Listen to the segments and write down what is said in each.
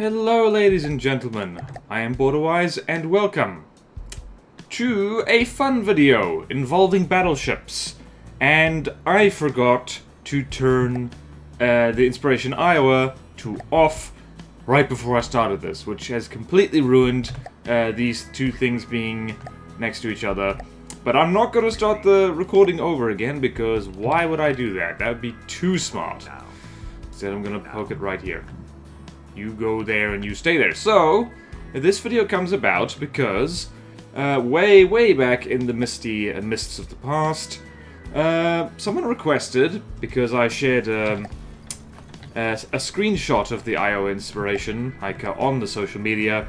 Hello, ladies and gentlemen. I am Borderwise, and welcome to a fun video involving battleships. And I forgot to turn uh, the Inspiration Iowa to off right before I started this, which has completely ruined uh, these two things being next to each other. But I'm not going to start the recording over again, because why would I do that? That would be too smart. Instead, I'm going to poke it right here. You go there and you stay there. So, this video comes about because uh, way, way back in the misty uh, mists of the past, uh, someone requested, because I shared um, a, a, screenshot of the Iowa inspiration, like uh, on the social media,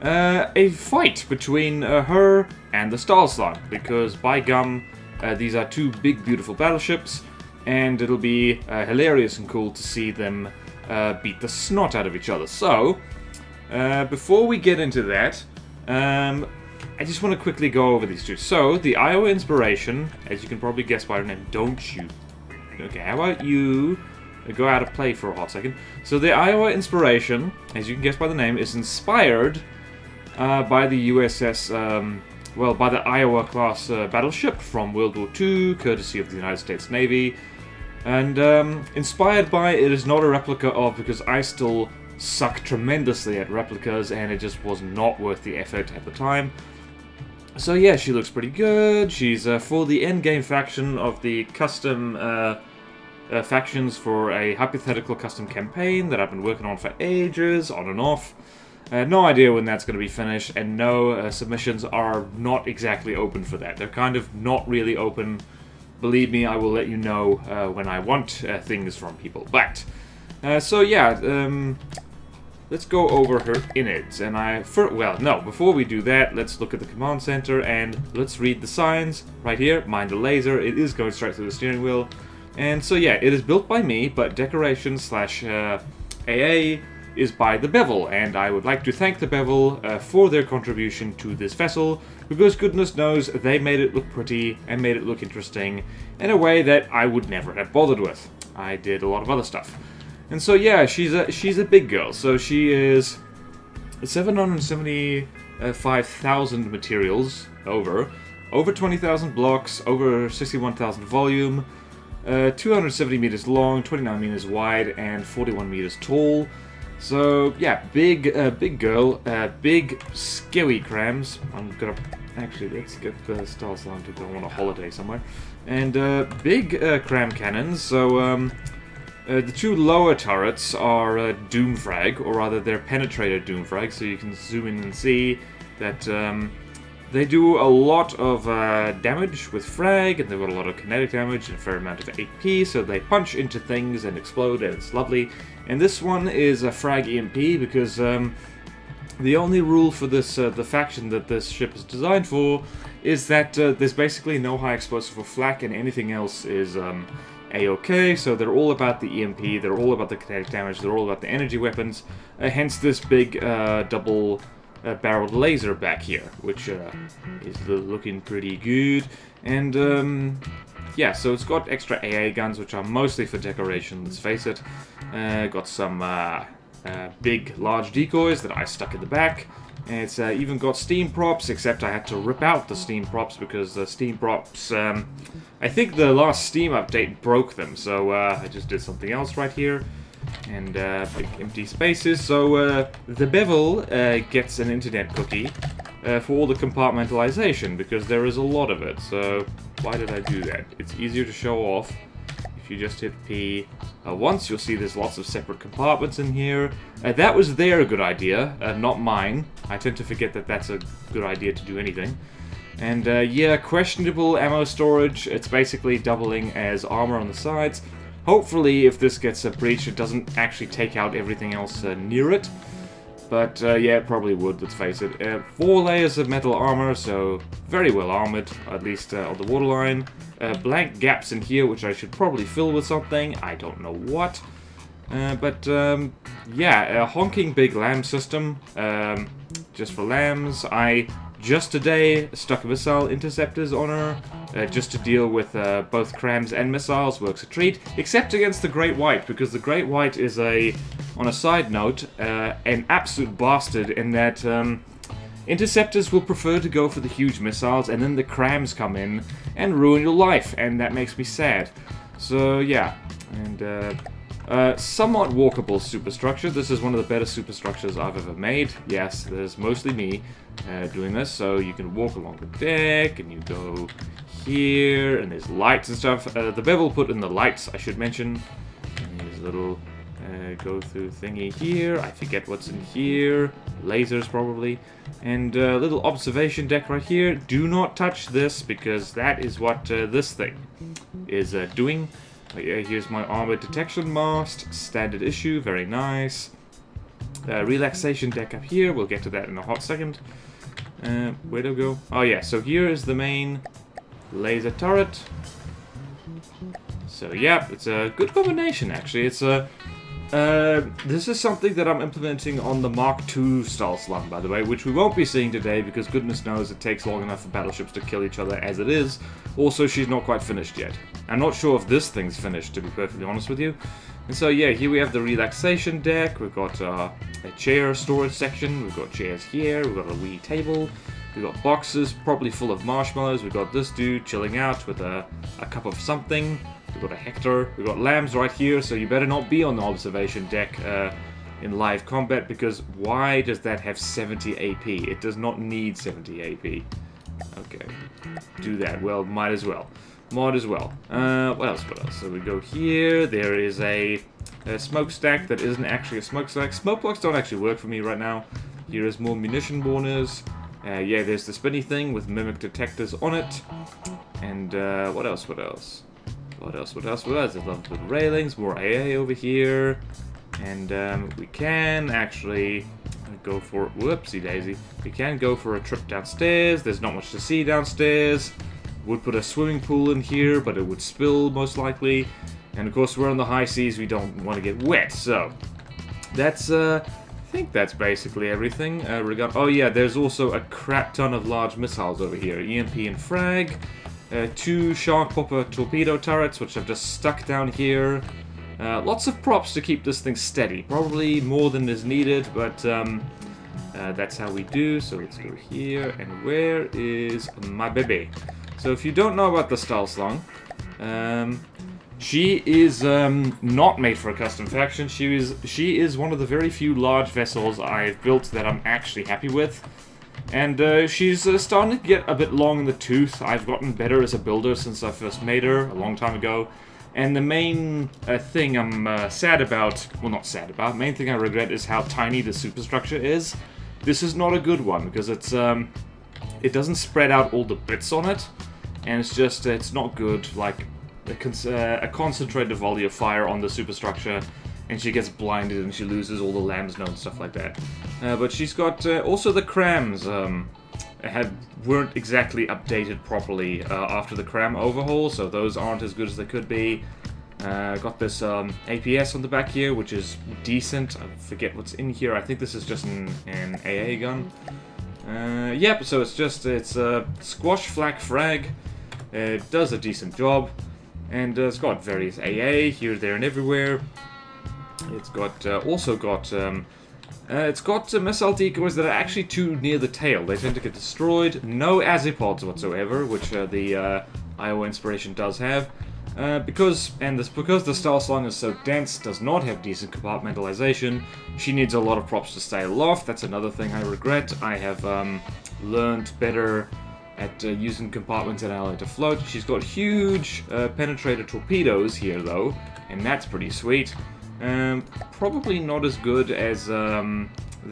uh, a fight between uh, her and the Staalslang, because by gum, these are two big, beautiful battleships, and it'll be hilarious and cool to see them beat the snot out of each other. So, before we get into that, um, I just want to quickly go over these two. So, the Iowa Inspiration, as you can probably guess by her name, don't you? Okay, how about you go out of play for a hot second? So, the Iowa Inspiration, as you can guess by the name, is inspired uh, by the USS, um, well, by the Iowa class uh, battleship from World War II, courtesy of the United States Navy. And um, inspired by it is not a replica of, because I still suck tremendously at replicas and it just was not worth the effort at the time. So yeah, she looks pretty good. She's uh, for the endgame faction of the custom uh, uh, factions for a hypothetical custom campaign that I've been working on for ages, on and off. no idea when that's going to be finished, and no, uh, submissions are not exactly open for that. They're kind of not really open. Believe me, I will let you know uh, when I want uh, things from people. But, so yeah, um, let's go over her innards. And I, for, well, no, before we do that, let's look at the command center and let's read the signs right here. Mind the laser, it is going straight through the steering wheel. And so yeah, it is built by me, but decoration slash uh, AA is by the Bevel, and I would like to thank the Bevel uh, for their contribution to this vessel, because goodness knows they made it look pretty and made it look interesting in a way that I would never have bothered with. I did a lot of other stuff. And so yeah, she's a she's a big girl. So she is 775,000 materials over, over 20,000 blocks, over 61,000 volume, uh, 270 meters long, 29 meters wide, and 41 meters tall. So yeah, big, uh, big girl, uh, big skewy crams. I'm gonna actually let's get the Staalslang to go on a holiday somewhere, and uh, big uh, cram cannons. So um, uh, the two lower turrets are uh, Doomfrag, or rather they're Penetrator Doomfrag, so you can zoom in and see that um, they do a lot of uh, damage with frag, and they've got a lot of kinetic damage and a fair amount of AP, so they punch into things and explode, and it's lovely. And this one is a frag EMP, because um, the only rule for this, uh, the faction that this ship is designed for, is that uh, there's basically no high explosive for flak, and anything else is um, a-okay, so they're all about the EMP, they're all about the kinetic damage, they're all about the energy weapons, uh, hence this big uh, double uh, barreled laser back here, which uh, is looking pretty good. And um, yeah, so it's got extra AA guns, which are mostly for decoration, let's face it. Uh, got some uh, big, large decoys that I stuck in the back. It's uh, even got steam props, except I had to rip out the steam props because the steam props, um, I think the last Steam update broke them, so uh, I just did something else right here. And uh, empty spaces, so uh, the bevel uh, gets an internet cookie uh, for all the compartmentalization, because there is a lot of it, so why did I do that? It's easier to show off if you just hit P uh, once, you'll see there's lots of separate compartments in here. Uh, that was their good idea, not mine. I tend to forget that that's a good idea to do anything. And yeah, questionable ammo storage. It's basically doubling as armor on the sides. Hopefully, if this gets a breach, it doesn't actually take out everything else uh, near it. But uh, yeah, it probably would, let's face it. Uh, four layers of metal armor, so very well armored, at least uh, on the waterline. Uh, blank gaps in here, which I should probably fill with something. I don't know what. Uh, but um, yeah, a honking big LAM system, um, just for LAMs. I just today stuck missile interceptors on her, uh, just to deal with uh, both crams and missiles, works a treat, except against the Great White, because the Great White is a on a side note, uh, an absolute bastard in that um, interceptors will prefer to go for the huge missiles, and then the crams come in and ruin your life, and that makes me sad. So yeah, and uh, somewhat walkable superstructure. This is one of the better superstructures I've ever made. Yes, there's mostly me uh, doing this, so you can walk along the deck, and you go here, and there's lights and stuff. Uh, the bevel put in the lights, I should mention. There's a little uh, go through thingy here. I forget what's in here. Lasers, probably. And a uh, little observation deck right here. Do not touch this, because that is what this thing is doing. But yeah, here's my armor detection mast, standard issue, very nice. Uh, relaxation deck up here, we'll get to that in a hot second. Uh, where to go? Oh yeah, so here is the main laser turret. So yeah, it's a good combination actually. It's a uh, this is something that I'm implementing on the Mark II Staalslang, by the way, which we won't be seeing today because goodness knows it takes long enough for battleships to kill each other as it is. Also, she's not quite finished yet. I'm not sure if this thing's finished, to be perfectly honest with you. And so, yeah, here we have the relaxation deck. We've got uh, a chair storage section. We've got chairs here. We've got a wee table. We've got boxes probably full of marshmallows. We've got this dude chilling out with a, a cup of something. We've got a Hector. We've got LAMs right here, so you better not be on the observation deck uh, in live combat, because why does that have 70 AP? It does not need 70 AP. Okay. Do that. Well, might as well. Might as well. Uh, what else, what else? So we go here. There is a, a smokestack that isn't actually a smokestack. Smoke blocks don't actually work for me right now. Here is more munition warners. Uh, yeah, there's the spinny thing with mimic detectors on it. And uh, what else, what else? What else? What else? What else? There's lots of railings, more AA over here. And um, we can actually go for... Whoopsie daisy. We can go for a trip downstairs. There's not much to see downstairs. Would put a swimming pool in here, but it would spill most likely. And of course, we're on the high seas. We don't want to get wet. So, that's... Uh, I think that's basically everything. Uh, oh yeah, there's also a crap ton of large missiles over here. EMP and frag. Uh, two Shark Popper torpedo turrets, which I've just stuck down here. Uh, lots of props to keep this thing steady. Probably more than is needed, but um, uh, that's how we do. So let's go here. And where is my baby? So if you don't know about the Staalslang, um, she is um, not made for a custom faction. She is she is one of the very few large vessels I've built that I'm actually happy with. And uh, she's uh, starting to get a bit long in the tooth. I've gotten better as a builder since I first made her a long time ago. And the main uh, thing I'm uh, sad about, well not sad about, main thing I regret is how tiny the superstructure is. This is not a good one because it's um, it doesn't spread out all the bits on it, and it's just it's not good. Like a, con uh, a concentrated volley of fire on the superstructure and she gets blinded and she loses all the LAM's and stuff like that. Uh, but she's got uh, also the crams um, had weren't exactly updated properly uh, after the cram overhaul, so those aren't as good as they could be. Uh, got this um, APS on the back here, which is decent. I forget what's in here. I think this is just an, an AA gun. Uh, yep, so it's just it's a squash flak frag. It does a decent job, and uh, it's got various AA here, there, and everywhere. It's got uh, also got um, uh, it's got uh, missile decoys that are actually too near the tail. They tend to get destroyed. No azipods whatsoever, which uh, the uh, Iowa inspiration does have. Uh, because and this because the Staalslang is so dense, does not have decent compartmentalization. She needs a lot of props to stay aloft. That's another thing I regret. I have um, learned better at uh, using compartments and ally to float. She's got huge uh, penetrator torpedoes here though, and that's pretty sweet. Um, probably not as good as um,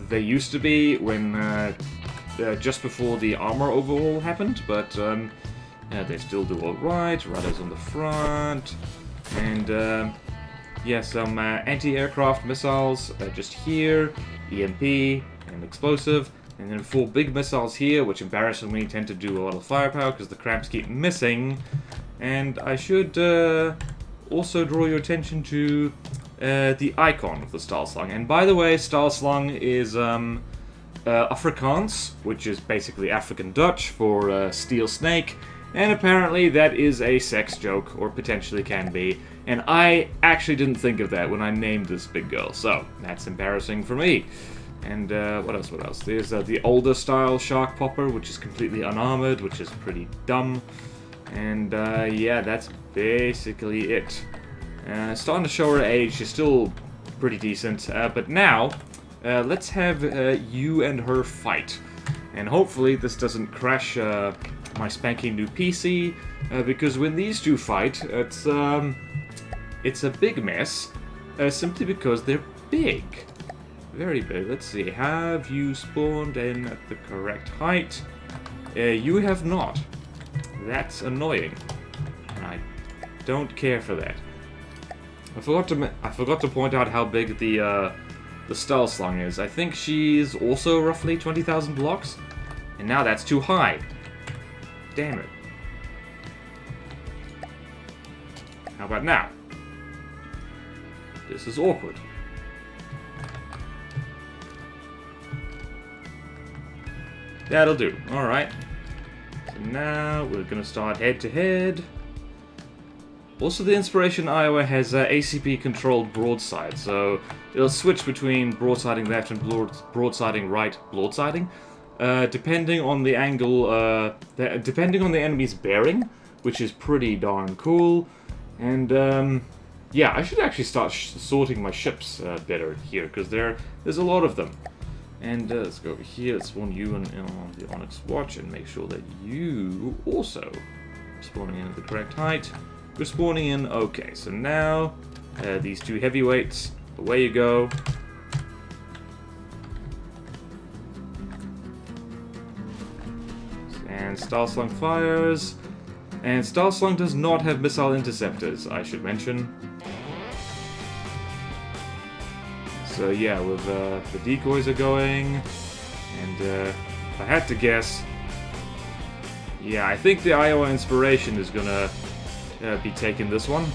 they used to be when uh, uh, just before the armor overhaul happened, but um, yeah, they still do alright. Rudders on the front, and uh, yeah, some uh, anti-aircraft missiles uh, just here, EMP and explosive, and then four big missiles here, which embarrassingly tend to do a lot of firepower because the crams keep missing. And I should uh, also draw your attention to uh, the icon of the Staalslang. And by the way, Staalslang is um, uh, Afrikaans, which is basically African Dutch for uh, steel snake, And apparently that is a sex joke, or potentially can be. And I actually didn't think of that when I named this big girl, so that's embarrassing for me. And uh, what else, what else? There's uh, the older style Shark Popper, which is completely unarmored, which is pretty dumb. And uh, yeah, that's basically it. Uh, starting to show her age, she's still pretty decent. Uh, but now, uh, let's have uh, you and her fight. And hopefully this doesn't crash uh, my spanking new PC, uh, because when these two fight, it's, um, it's a big mess, simply because they're big. Very big. Let's see, have you spawned in at the correct height? you have not. That's annoying. And I don't care for that. I forgot to I forgot to point out how big the uh, the Staalslang is. I think she's also roughly 20,000 blocks, and now that's too high. Damn it. How about now? This is awkward. That'll do. Alright. So now we're gonna start head to head. Also, the Inspiration Iowa has uh, ACB-controlled broadside, so it'll switch between broadsiding left and broad broadsiding right, broadsiding, uh, depending on the angle, uh, depending on the enemy's bearing, which is pretty darn cool. And um, yeah, I should actually start sorting my ships uh, better here, because there there's a lot of them. And uh, let's go over here, let's spawn you on, on the Onyx Watch and make sure that you also spawning in at the correct height. We're spawning in. Okay, so now uh, these two heavyweights, away you go. And Staalslang fires. And Staalslang does not have missile interceptors, I should mention. So yeah, with uh, the decoys are going, and uh, if I had to guess, yeah, I think the Iowa Inspiration is gonna uh, be taking this one.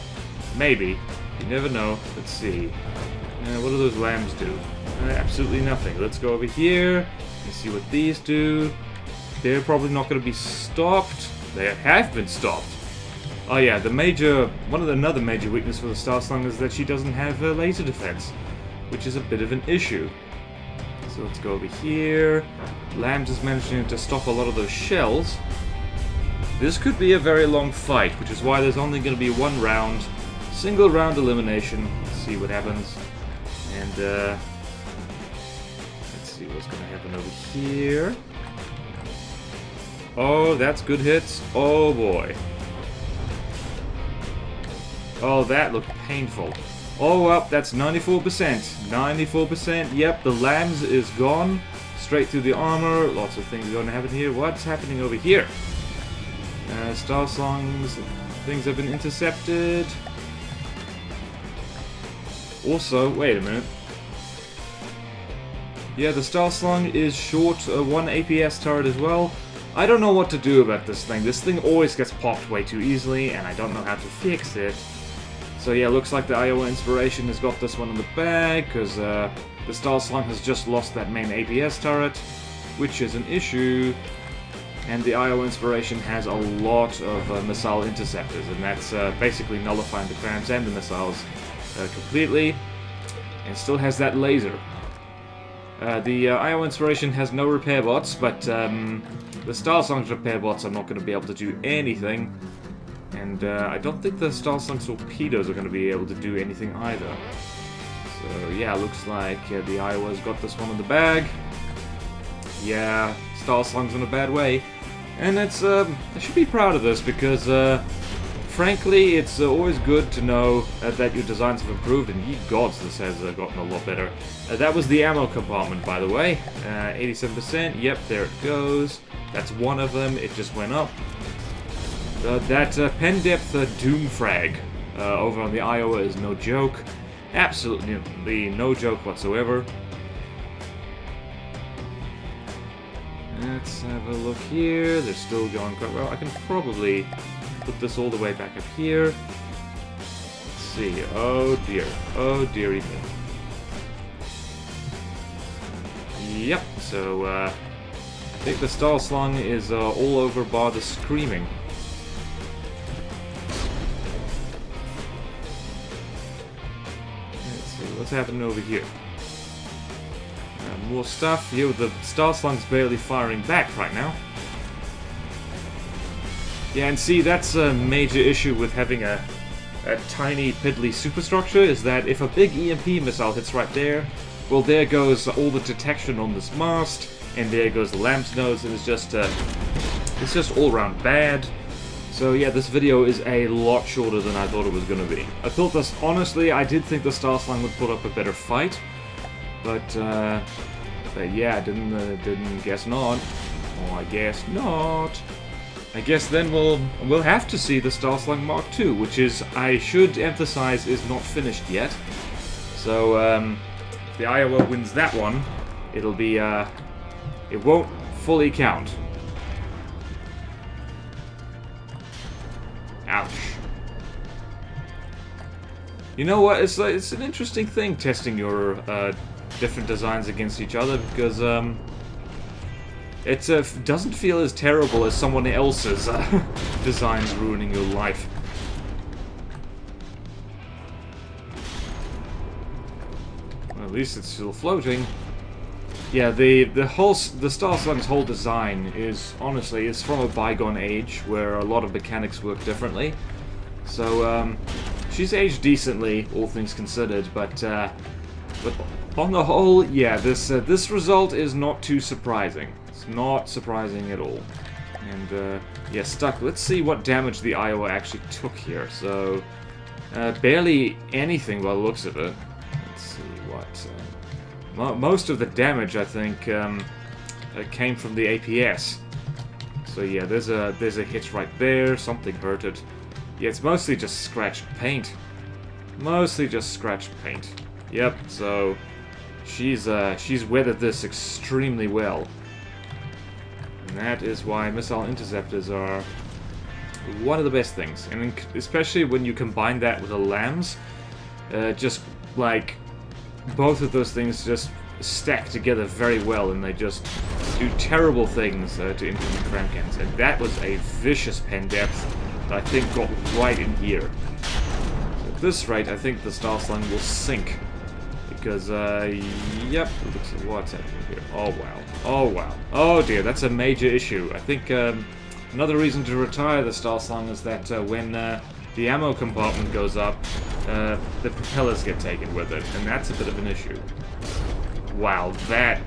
Maybe. You never know. Let's see. Uh, what do those LAMs do? Uh, absolutely nothing. Let's go over here and see what these do. They're probably not going to be stopped. They have been stopped. Oh yeah, the major, one of the another major weakness for the Staalslang is that she doesn't have a laser defense, which is a bit of an issue. So let's go over here. LAMs is managing to stop a lot of those shells. This could be a very long fight, which is why there's only going to be one round. Single round elimination. Let's see what happens. And, uh... Let's see what's going to happen over here. Oh, that's good hits. Oh, boy. Oh, that looked painful. Oh, well, that's 94%. 94%. Yep, the LAMs is gone. Straight through the armor. Lots of things going to happen here. What's happening over here? Uh, Staalslangs, things have been intercepted. Also, wait a minute. Yeah, the Staalslang is short uh, one APS turret as well. I don't know what to do about this thing. This thing always gets popped way too easily, and I don't know how to fix it. So yeah, looks like the Iowa Inspiration has got this one in the bag, because uh, the Staalslang has just lost that main APS turret, which is an issue. And the Iowa Inspiration has a lot of uh, missile interceptors, and that's uh, basically nullifying the crams and the missiles uh, completely, and still has that laser. Uh, the uh, Iowa Inspiration has no repair bots, but um, the Staalslang's repair bots are not going to be able to do anything, and uh, I don't think the Staalslang's torpedoes are going to be able to do anything either. So yeah, looks like the Iowa's got this one in the bag. Yeah, Staalslang's in a bad way. And it's, um, I should be proud of this because, uh, frankly, it's uh, always good to know uh, that your designs have improved, and ye gods, this has uh, gotten a lot better. Uh, that was the ammo compartment, by the way. 87%, uh, yep, there it goes. That's one of them, it just went up. that pen depth Doom frag over on the Iowa is no joke. Absolutely no joke whatsoever. Let's have a look here. They're still going quite well. I can probably put this all the way back up here. Let's see. Oh dear. Oh dear. Even. Yep, so uh, I think the Staalslang is uh, all over bar the Screaming. Let's see what's happening over here. More stuff. Yo, the Staalslang's barely firing back right now. Yeah, and see, that's a major issue with having a, a tiny, piddly superstructure, is that if a big EMP missile hits right there, well, there goes all the detection on this mast, and there goes the lamp's nose, and it's just, uh, it's just all around bad. So yeah, this video is a lot shorter than I thought it was going to be. I thought this, honestly, I did think the Staalslang would put up a better fight, but, uh, yeah, didn't, uh, didn't guess not. Oh, I guess not. I guess then we'll we'll have to see the Staalslang Mark II, which is, I should emphasize, is not finished yet. So, um, if the Iowa wins that one, it'll be, uh, it won't fully count. Ouch. You know what, it's, it's an interesting thing testing your, uh, different designs against each other, because, um, it uh, doesn't feel as terrible as someone else's uh, designs ruining your life. Well, at least it's still floating. Yeah, the the whole the Staalslang's whole design is honestly is from a bygone age where a lot of mechanics work differently. So um, she's aged decently, all things considered, but uh, but on the whole, yeah, this uh, this result is not too surprising It's not surprising at all. And, uh, yeah, stuck. Let's see what damage the Iowa actually took here. So, uh, barely anything by the looks of it. Let's see what... Uh, most of the damage, I think, um, uh, came from the APS. So yeah, there's a there's a hit right there. Something hurt it. Yeah, it's mostly just scratched paint. Mostly just scratched paint. Yep. So she's uh she's weathered this extremely well. And that is why missile interceptors are one of the best things. And especially when you combine that with the LAMs, uh, just like both of those things just stack together very well and they just do terrible things uh, to implement Cramcans. And that was a vicious pen depth that I think got right in here. At this rate, I think the Staalslang will sink. Because, uh, yep, what's happening here? Oh, wow. Oh, wow. Oh, dear, that's a major issue. I think, um, another reason to retire the Staalslang is that uh, when, uh, the ammo compartment goes up, uh, the propellers get taken with it, and that's a bit of an issue. Wow, that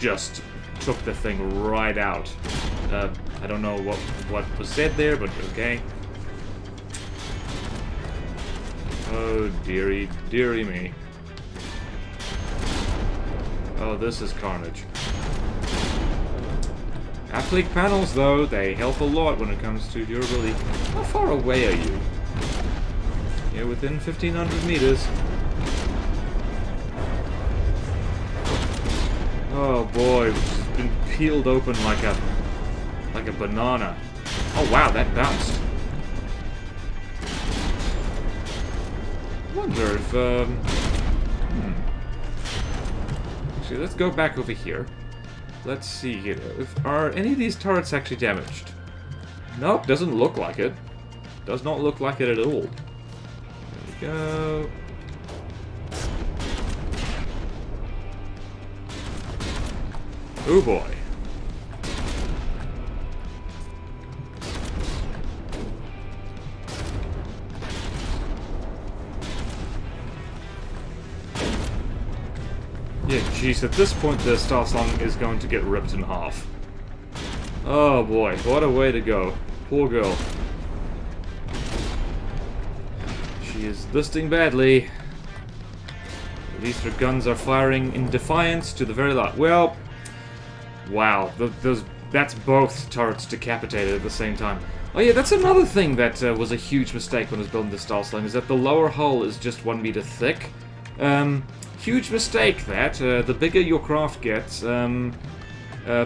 just took the thing right out. Uh, I don't know what what was said there, but okay. Oh, dearie, dearie me. Oh, this is carnage. Applique panels, though, they help a lot when it comes to durability. How far away are you? You're within 1500 meters. Oh boy, it's been peeled open like a like a banana. Oh wow, that bounced. wonder if um Actually, let's go back over here. Let's see here. If, are any of these turrets actually damaged? Nope, doesn't look like it. Does not look like it at all. There we go. Oh boy. Yeah, jeez, at this point the Staalslang is going to get ripped in half. Oh boy, what a way to go. Poor girl. She is listing badly. At least her guns are firing in defiance to the very last. Well, wow, those that's both turrets decapitated at the same time. Oh yeah, that's another thing that uh, was a huge mistake when I was building the Staalslang, is that the lower hull is just one meter thick. Um, Huge mistake that. Uh, the bigger your craft gets, um, uh,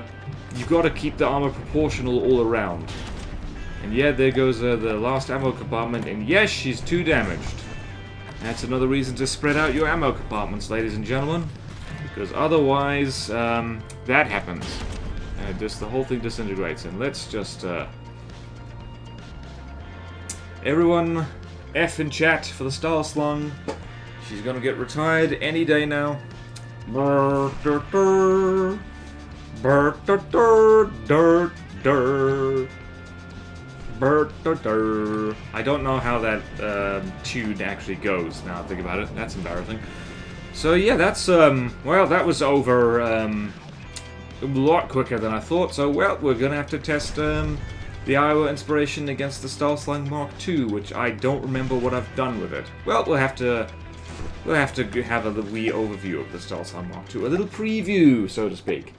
you gotta keep the armor proportional all around. And yeah, there goes uh, the last ammo compartment, and yes, she's too damaged. That's another reason to spread out your ammo compartments, ladies and gentlemen. Because otherwise, um, that happens. And just the whole thing disintegrates. And let's just, uh... Everyone, F in chat for the Staalslang. She's gonna get retired any day now. I don't know how that um, tune actually goes now I think about it. That's embarrassing. So yeah, that's, um, well, that was over um, a lot quicker than I thought. So, well, we're gonna have to test um, the Iowa Inspiration against the Staalslang Mark II, which I don't remember what I've done with it. Well, we'll have to we'll have to have a little wee overview of the Staalslang Mark II, a little preview, so to speak.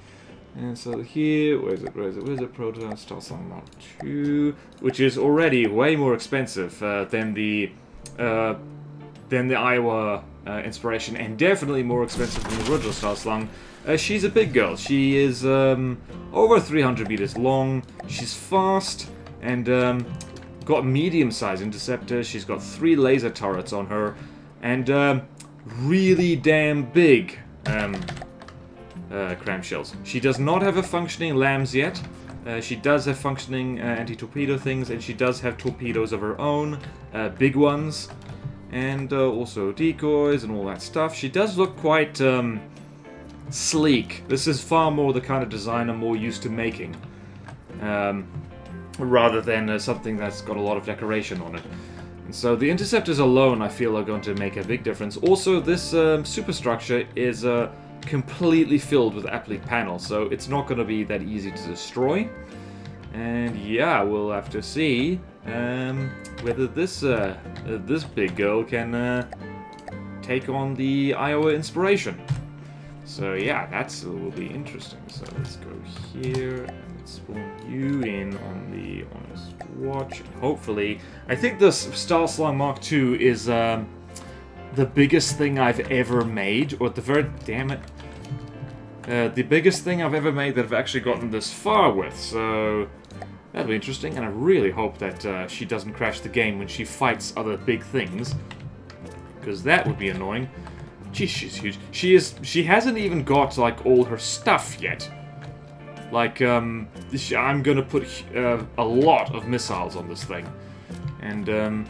And so here, where is it, where is it, where is it, Proton Staalslang Mark II, which is already way more expensive uh, than the uh, than the Iowa uh, Inspiration, and definitely more expensive than the original Staalslang. Uh, she's a big girl. She is um, over 300 meters long. She's fast and um, got medium-sized interceptor. She's got three laser turrets on her and um, really damn big um, uh, clamshells. She does not have a functioning LAMs yet. Uh, she does have functioning uh, anti-torpedo things, and she does have torpedoes of her own, uh, big ones, and uh, also decoys and all that stuff. She does look quite um, sleek. This is far more the kind of design I'm more used to making, um, rather than uh, something that's got a lot of decoration on it. And so the interceptors alone, I feel, are going to make a big difference. Also, this um, superstructure is uh, completely filled with Applique panels, so it's not going to be that easy to destroy. And yeah, we'll have to see um, whether this uh, this big girl can uh, take on the Iowa Inspiration. So yeah, that's will be interesting. So let's go here spawn you in on the Onyx Watch. Hopefully, I think this Staalslang Mark II is um, the biggest thing I've ever made, or the very damn it, uh, the biggest thing I've ever made that I've actually gotten this far with. So that'll be interesting, and I really hope that uh, she doesn't crash the game when she fights other big things, because that would be annoying. Geez, she's huge. She is. She hasn't even got like all her stuff yet. Like, um, I'm gonna put uh, a lot of missiles on this thing, and um,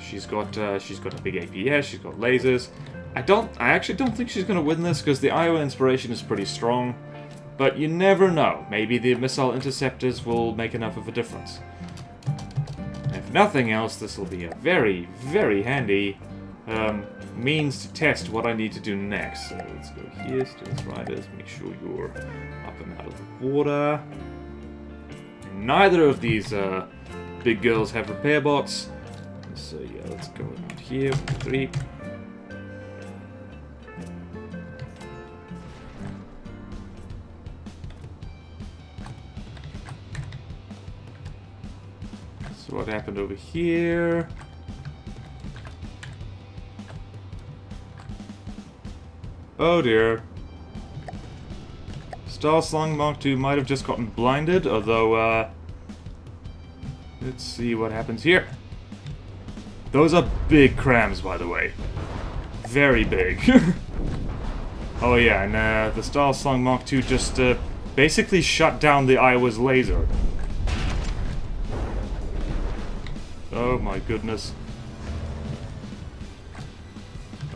she's got uh, she's got a big APS. She's got lasers. I don't. I actually don't think she's gonna win this because the Iowa Inspiration is pretty strong. But you never know. Maybe the missile interceptors will make enough of a difference. If nothing else, this will be a very, very handy um, means to test what I need to do next. So let's go here, Steel Striders, make sure you're up and out of the water. Neither of these uh, big girls have repair bots. So yeah, let's go out here, three. So what happened over here? Oh dear. Star Staalslang Mark II might have just gotten blinded, although, uh... Let's see what happens here. Those are big crams, by the way. Very big. oh yeah, and uh, the Staalslang Mark II just uh, basically shut down the Iowa's laser. Oh my goodness.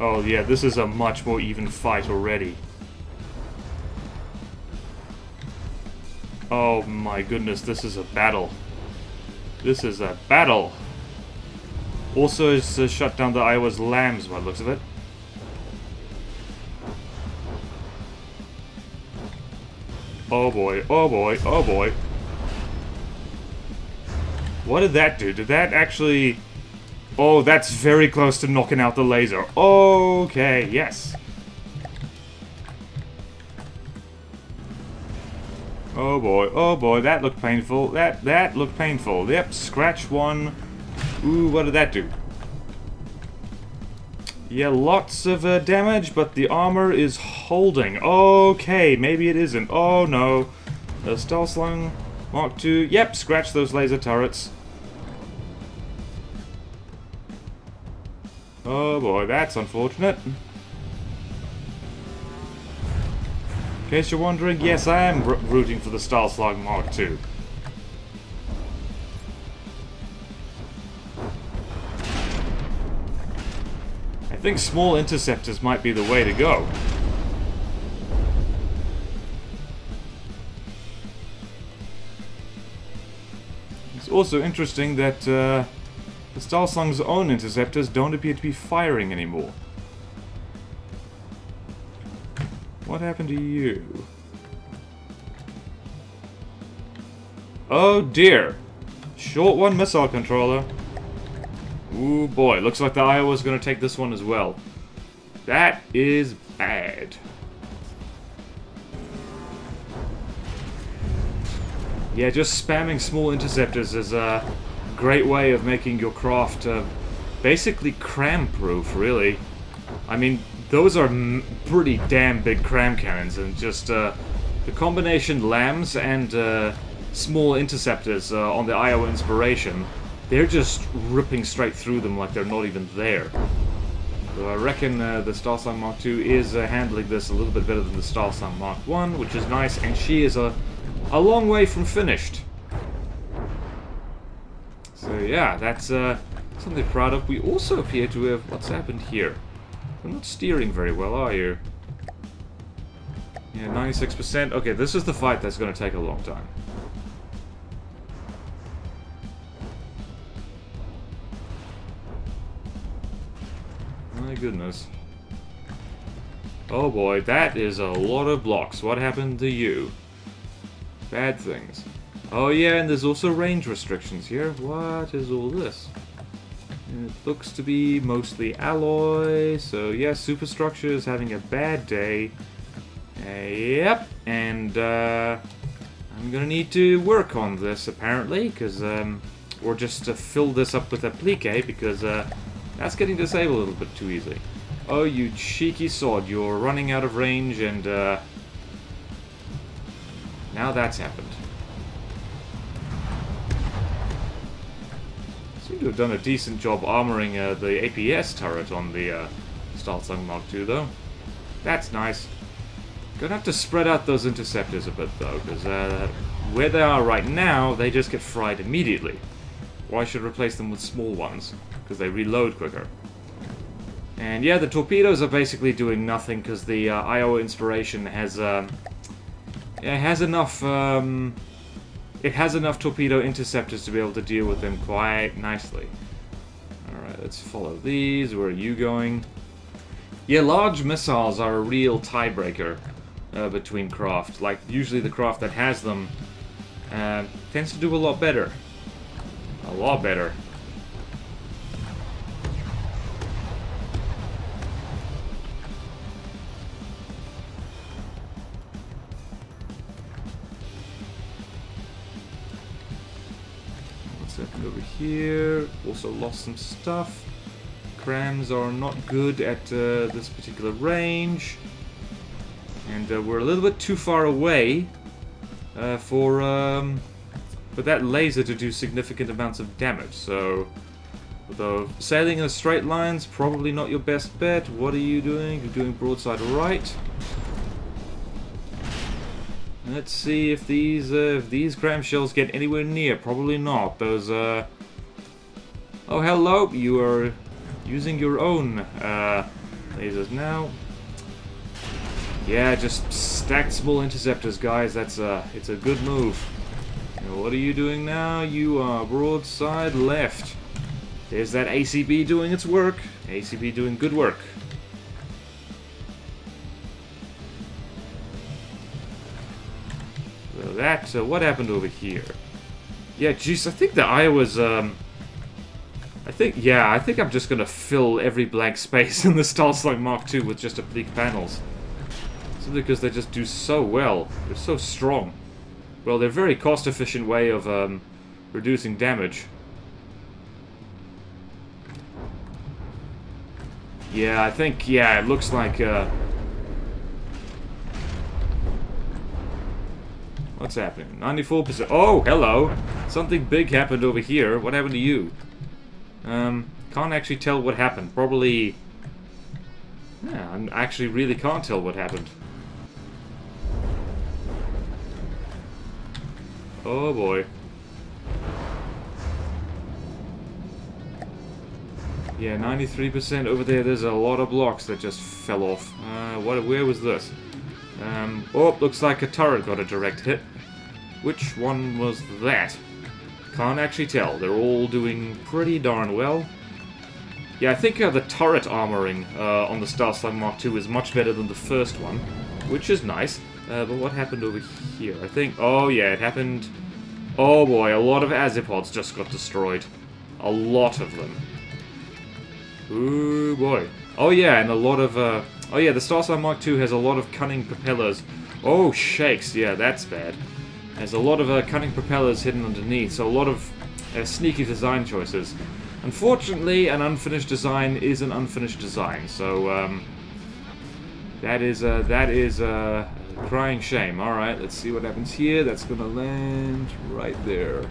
Oh yeah, this is a much more even fight already. Oh my goodness, this is a battle. This is a battle. Also, it's uh, shut down the Iowa's LAMs by the looks of it. Oh boy, oh boy, oh boy. What did that do? Did that actually... Oh, that's very close to knocking out the laser. Okay, yes. Oh boy, oh boy, that looked painful. That, that looked painful. Yep, scratch one. Ooh, what did that do? Yeah, lots of uh, damage, but the armor is holding. Okay, maybe it isn't. Oh no. The Slung Mark II. Yep, scratch those laser turrets. Oh boy, that's unfortunate. In case you're wondering, yes, I am rooting for the Staalslang Mark II. I think small interceptors might be the way to go. It's also interesting that uh, the Staalslang's own interceptors don't appear to be firing anymore. What happened to you? Oh dear! Short one missile controller. Ooh boy, looks like the Iowa's gonna take this one as well. That is bad. Yeah, just spamming small interceptors is a great way of making your craft uh, basically cram-proof, really. I mean, those are pretty damn big cram cannons, and just uh, the combination LAMs and uh, small interceptors uh, on the Iowa Inspiration, they're just ripping straight through them like they're not even there. So I reckon uh, the Staalslang Mark II is uh, handling this a little bit better than the Staalslang Mark I, which is nice, and she is a, a long way from finished. So yeah, that's uh, something proud of. We also appear to have... What's happened here? We're not steering very well, are you? Yeah, 96%. Okay, this is the fight that's going to take a long time. My goodness. Oh boy, that is a lot of blocks. What happened to you? Bad things. Oh yeah, and there's also range restrictions here. What is all this? It looks to be mostly alloy, so yeah, Superstructure is having a bad day. Uh, yep, and uh, I'm gonna need to work on this apparently, because, um, or just to fill this up with applique, because uh, that's getting disabled a little bit too easily. Oh, you cheeky sod, you're running out of range and, uh... Now that's happened. Have done a decent job armoring uh, the APS turret on the uh, Staalslang Mark II, though. That's nice. Gonna have to spread out those interceptors a bit, though, because uh, where they are right now, they just get fried immediately. Or I should replace them with small ones because they reload quicker. And yeah, the torpedoes are basically doing nothing because the uh, Iowa Inspiration has um, it has enough um, it has enough torpedo interceptors to be able to deal with them quite nicely. Alright, let's follow these. Where are you going? Yeah, large missiles are a real tiebreaker uh, between craft. Like, usually the craft that has them uh, tends to do a lot better. A lot better. Here. Also lost some stuff. Crams are not good at uh, this particular range. And uh, we're a little bit too far away uh, for, um, for that laser to do significant amounts of damage. So, although sailing in a straight line's probably not your best bet. What are you doing? You're doing broadside right. Let's see if these uh, if these cram shells get anywhere near. Probably not. Those uh. Oh hello, you are using your own uh, lasers now. Yeah, just stacked small interceptors, guys. That's a it's a good move. what are you doing now? You are broadside left. There's that ACB doing its work. ACB doing good work. that, uh, what happened over here? Yeah, jeez, I think the Iowa's, um... I think, yeah, I think I'm just gonna fill every blank space in the Staalslang Mark II with just applique panels. Simply because they just do so well. They're so strong. Well, they're a very cost-efficient way of, um, reducing damage. Yeah, I think, yeah, it looks like, uh... What's happening? 94%. Oh, hello. Something big happened over here. What happened to you? Um, can't actually tell what happened. Probably... Yeah, I actually really can't tell what happened. Oh boy. Yeah, 93% over there. There's a lot of blocks that just fell off. Uh, what? Where was this? Um, oh, looks like a turret got a direct hit. Which one was that? Can't actually tell. They're all doing pretty darn well. Yeah, I think uh, the turret armoring uh, on the Staalslang Mark II is much better than the first one, which is nice. Uh, but what happened over here? I think... Oh, yeah, it happened... Oh, boy, a lot of Azipods just got destroyed. A lot of them. Ooh, boy. Oh, yeah, and a lot of... Uh... Oh, yeah, the Staalslang Mark II has a lot of cunning propellers. Oh, shakes. Yeah, that's bad. There's a lot of uh, cunning propellers hidden underneath, so a lot of uh, sneaky design choices. Unfortunately, an unfinished design is an unfinished design, so um, that is a, that is a crying shame. Alright, let's see what happens here. That's gonna land right there.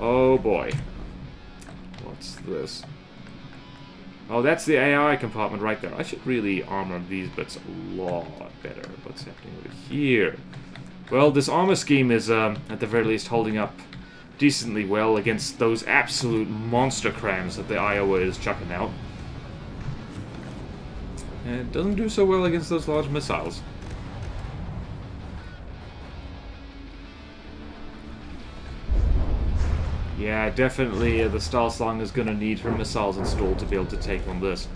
Oh boy. What's this? Oh, that's the AI compartment right there. I should really armor these bits a lot better. What's happening over here? Well, this armor scheme is, um, at the very least, holding up decently well against those absolute monster crams that the Iowa is chucking out. And it doesn't do so well against those large missiles. Yeah, definitely uh, the Staalslang is going to need her missiles installed to be able to take on this.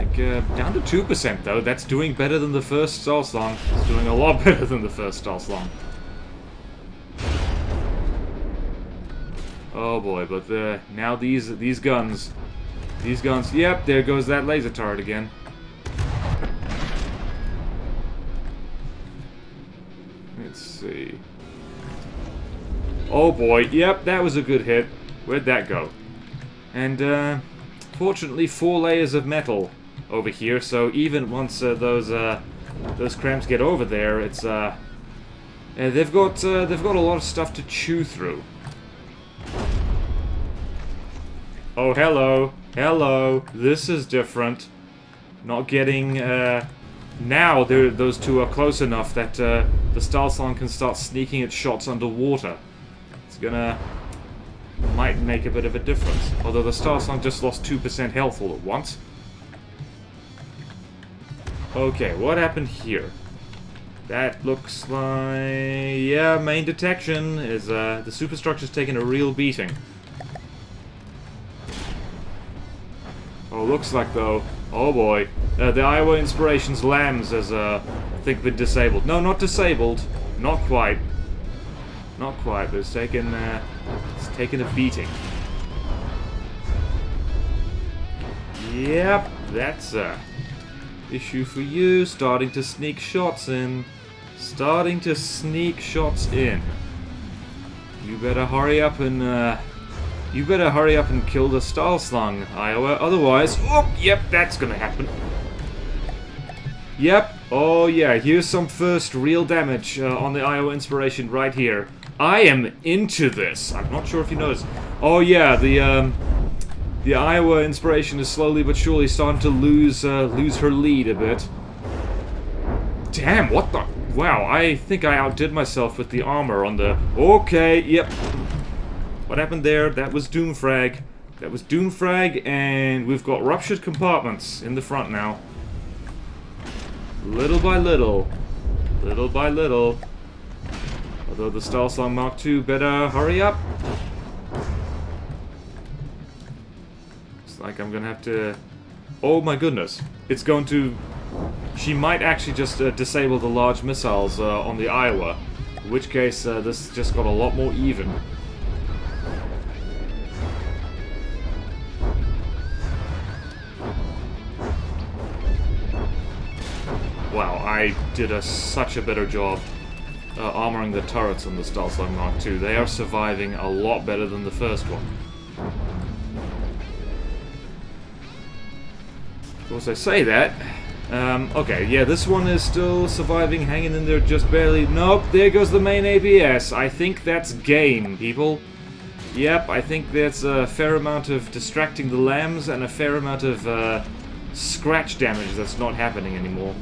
Like, uh, down to 2% though, that's doing better than the first Staalslang. It's doing a lot better than the first Staalslang. Oh boy, but the, now these these guns, these guns, yep, there goes that laser turret again. Let's see. Oh boy, yep, that was a good hit. Where'd that go? And, uh, fortunately, four layers of metal over here, so even once uh, those, uh, those crams get over there, it's, uh, uh they've got, uh, they've got a lot of stuff to chew through. Oh, hello. Hello. This is different. Not getting, uh... Now those two are close enough that the Staalslang can start sneaking its shots underwater. It's gonna... might make a bit of a difference. Although the Staalslang just lost 2% health all at once. Okay, what happened here? That looks like... Yeah, main detection is, uh, the superstructure's taking a real beating. Oh, looks like though. Oh boy. Uh, the Iowa Inspirations LAMs has, uh, I think been disabled. No, not disabled. Not quite. Not quite, but it's taken, uh, it's taken a beating. Yep, that's a issue for you. Starting to sneak shots in. Starting to sneak shots in. You better hurry up and, uh, you better hurry up and kill the Staalslang, Iowa, otherwise... Oh, yep, that's gonna happen. Yep, oh yeah, here's some first real damage uh, on the Iowa Inspiration right here. I am into this. I'm not sure if you noticed. Oh yeah, the um, the Iowa Inspiration is slowly but surely starting to lose uh, lose her lead a bit. Damn, what the... Wow, I think I outdid myself with the armor on the... Okay, yep, what happened there? That was Doomfrag. That was Doomfrag, and we've got ruptured compartments in the front now. Little by little. Little by little. Although the Staalslang Mark II better hurry up. Like I'm gonna have to... Oh my goodness. It's going to... She might actually just uh, disable the large missiles uh, on the Iowa. In which case, uh, this just got a lot more even. Wow, I did a, such a better job uh, armoring the turrets on the Staalslang Mark II. They are surviving a lot better than the first one. Of course, I say that. Um, okay, yeah, this one is still surviving, hanging in there just barely. Nope, there goes the main APS. I think that's game, people. Yep, I think that's a fair amount of distracting the LAMs and a fair amount of uh, scratch damage that's not happening anymore.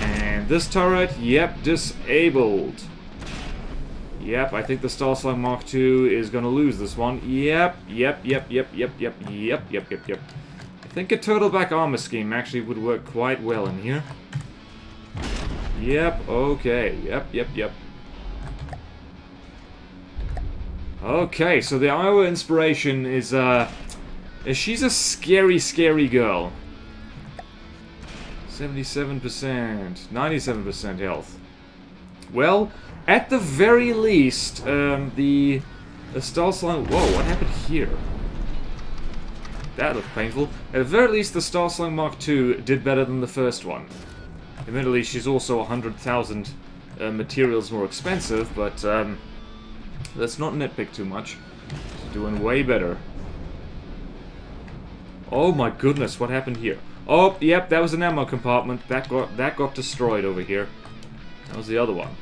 And this turret, yep, disabled. Yep, I think the Staalslang Mark II is gonna lose this one. Yep, yep, yep, yep, yep, yep, yep, yep, yep, yep. Think a turtleback armor scheme actually would work quite well in here. Yep, okay, yep, yep, yep. Okay, so the Iowa inspiration is, uh, she's a scary, scary girl. 77%, 97% health. Well, at the very least, um, the, the Staalslang... Whoa, what happened here? That looked painful. At the very least, the Staalslang Mark II did better than the first one. Admittedly, she's also 100,000 uh, materials more expensive, but um, let's not nitpick too much. She's doing way better. Oh my goodness, what happened here? Oh, yep, that was an ammo compartment. That got that got destroyed over here. That was the other one.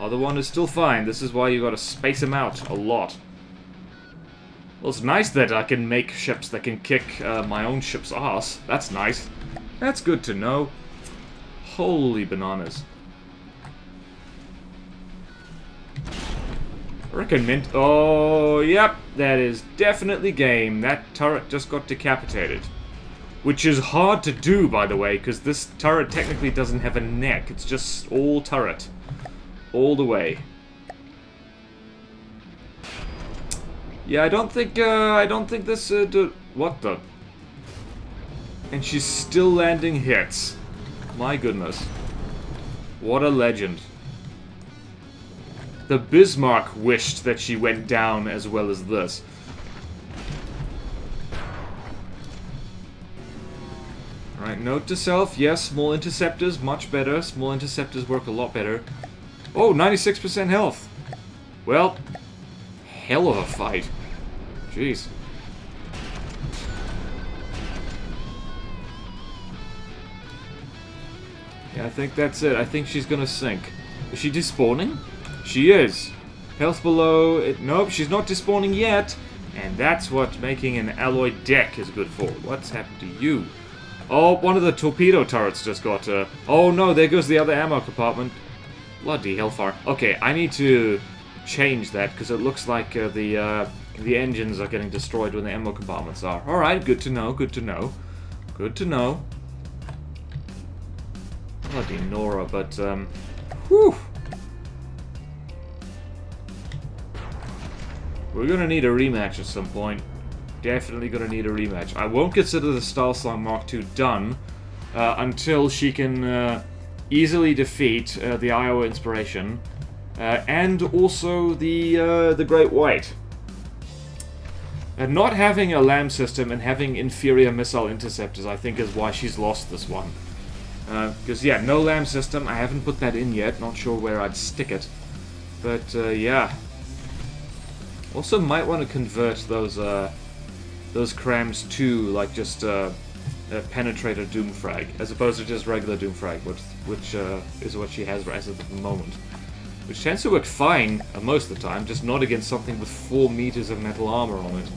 Other one is still fine. This is why you gotta space them out a lot. Well, it's nice that I can make ships that can kick uh, my own ship's ass. That's nice. That's good to know. Holy bananas. Recommend. Oh, yep, that is definitely game. That turret just got decapitated. Which is hard to do, by the way, because this turret technically doesn't have a neck. It's just all turret. All the way. Yeah, I don't think, uh, I don't think this, uh, do what the? And she's still landing hits. My goodness. What a legend. The Bismarck wished that she went down as well as this. Alright, note to self, yes, small interceptors, much better. Small interceptors work a lot better. Oh, 96% health. Well, hell of a fight. Jeez. Yeah, I think that's it. I think she's gonna sink. Is she despawning? She is. Health below... It, nope, she's not despawning yet. And that's what making an alloy deck is good for. What's happened to you? Oh, one of the torpedo turrets just got... Uh, oh no, there goes the other ammo compartment. Bloody hellfire. Okay, I need to change that because it looks like uh, the uh, the engines are getting destroyed when the ammo compartments are. Alright, good to know, good to know. Good to know. Bloody Nora, but, um... Whew! We're gonna need a rematch at some point. Definitely gonna need a rematch. I won't consider the Staalslang Mark II done uh, until she can uh, easily defeat uh, the Iowa Inspiration uh, and also the uh, the Great White. And not having a LAM system and having inferior missile interceptors, I think, is why she's lost this one. Because, uh, yeah, no LAM system. I haven't put that in yet. Not sure where I'd stick it. But, yeah, also, might want to convert those uh, those crams to like just uh, a penetrator doomfrag, as opposed to just regular doomfrag, which which uh, is what she has as of the moment. Which tends to work fine uh, most of the time, just not against something with four meters of metal armor on it.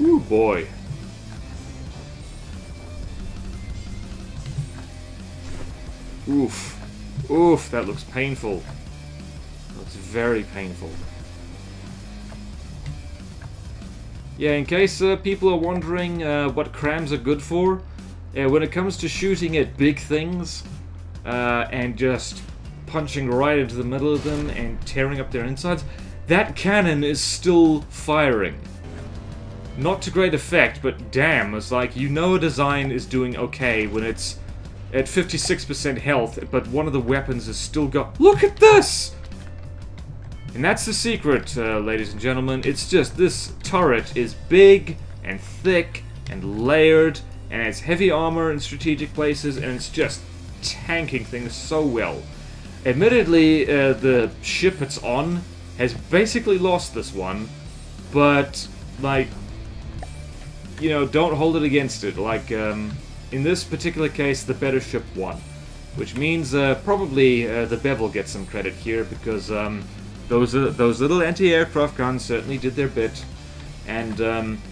Ooh boy. Oof. Oof, that looks painful. Looks very painful. Yeah, in case uh, people are wondering uh, what crams are good for, uh, when it comes to shooting at big things uh, and just punching right into the middle of them and tearing up their insides, that cannon is still firing. Not to great effect, but damn, it's like you know a design is doing okay when it's at 56% health, but one of the weapons is still got. Look at this! And that's the secret, uh, ladies and gentlemen. It's just this turret is big and thick and layered, and it's heavy armor in strategic places, and it's just tanking things so well. Admittedly, uh, the ship it's on has basically lost this one, but, like, you know, don't hold it against it. Like, um, in this particular case, the better ship won. Which means uh, probably uh, the Bevel gets some credit here, because um, those uh, those little anti-aircraft guns certainly did their bit. And, um,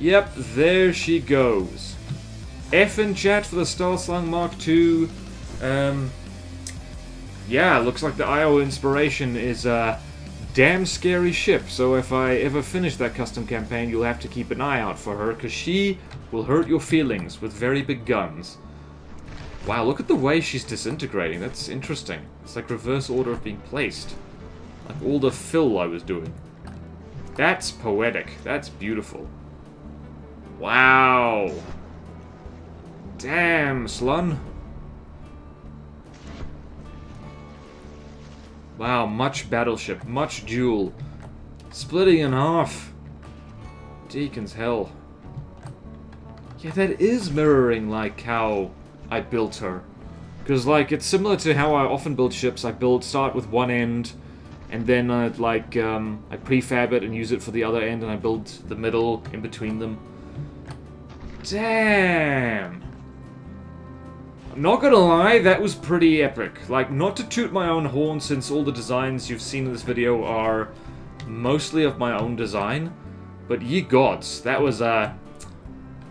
yep, there she goes. F in chat for the Staalslang Mark II. Um, yeah, looks like the Iowa Inspiration is a damn scary ship, so if I ever finish that custom campaign, you'll have to keep an eye out for her, because she will hurt your feelings with very big guns. Wow, look at the way she's disintegrating. That's interesting. It's like reverse order of being placed. Like all the fill I was doing. That's poetic. That's beautiful. Wow. Damn, Slun. Wow, much battleship, much jewel. Splitting in half. Deacon's hell. Yeah, that is mirroring like how I built her. Because, like, it's similar to how I often build ships. I build, start with one end, and then I, like, um, I prefab it and use it for the other end, and I build the middle in between them. Damn! Not gonna lie, that was pretty epic. Like, not to toot my own horn since all the designs you've seen in this video are mostly of my own design, but ye gods, that was, uh...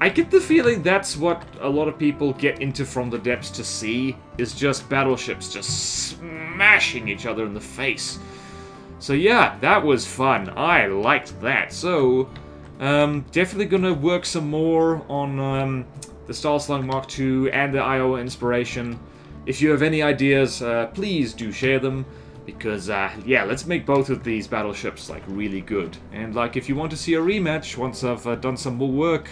I get the feeling that's what a lot of people get into From the Depths to see, is just battleships just smashing each other in the face. So yeah, that was fun. I liked that. So, um, definitely gonna work some more on, um, the Staalslang Mark II, and the Iowa Inspiration. If you have any ideas, uh, please do share them, because, uh, yeah, let's make both of these battleships, like, really good. And, like, if you want to see a rematch once I've uh, done some more work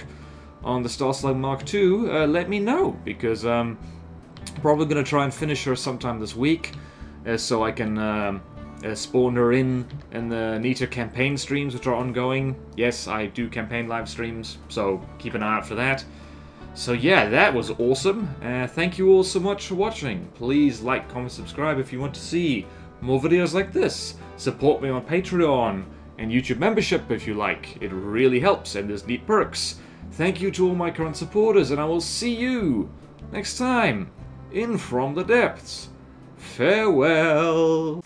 on the Staalslang Mark II, uh, let me know, because, um, I'm probably gonna try and finish her sometime this week, uh, so I can, um, uh, spawn her in in the Nita campaign streams, which are ongoing. Yes, I do campaign live streams, so keep an eye out for that. So yeah, that was awesome. Uh, thank you all so much for watching. Please like, comment, subscribe if you want to see more videos like this. Support me on Patreon and YouTube membership if you like. It really helps and there's neat perks. Thank you to all my current supporters and I will see you next time in From the Depths. Farewell.